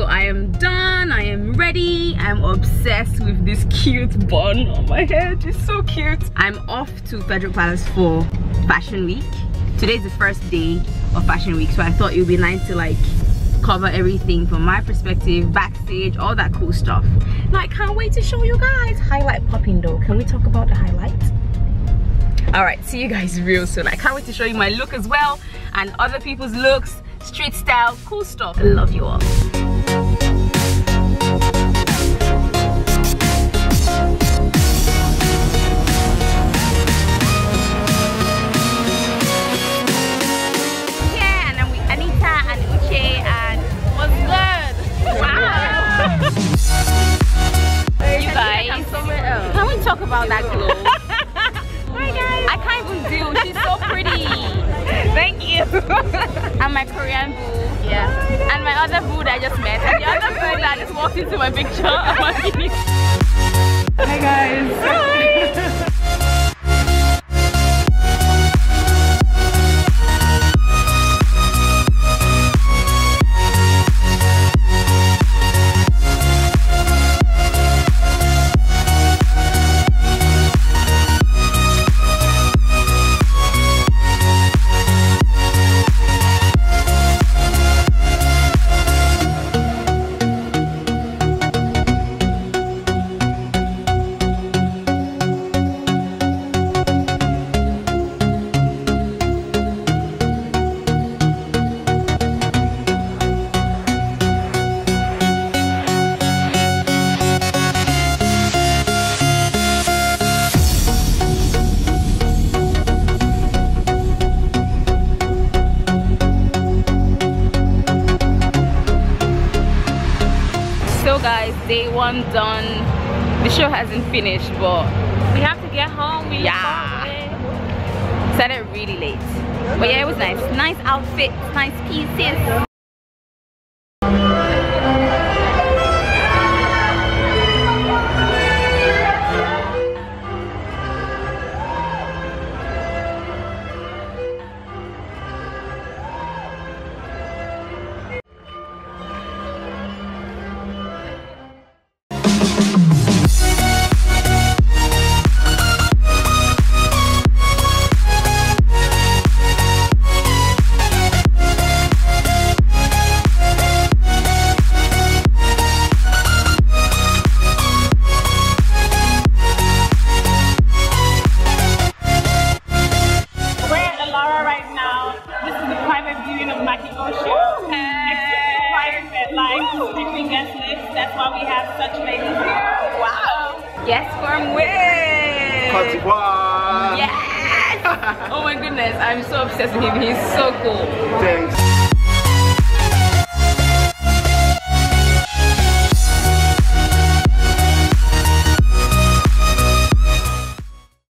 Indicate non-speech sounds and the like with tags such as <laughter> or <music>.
am done i am ready. I'm obsessed with this cute bun on my head. It's so cute. I'm off to Federal Palace for fashion week. Today's the first day of fashion week so i thought it would be nice to like cover everything from my perspective backstage all that cool stuff. Now i can't wait to show you guys. Highlight popping though. Can we talk about the highlights all right see you guys real soon. I can't wait to show you my look as well and other people's looks street style cool stuff. I love you all talk about that glow. Hi guys. I can't even deal. She's so pretty. Thank you. and my Korean boo. Yeah. And my other boo that I just met. And the other boo that just walked into my picture. Hi guys. Day one done. The show hasn't finished but we have to get home we yeah. started really late. But yeah it was nice. Nice outfit nice pieces Yes, from where? Cote d'Ivoire. Yes. <laughs> oh my goodness, I'm so obsessed with him. He's so cool. Thanks.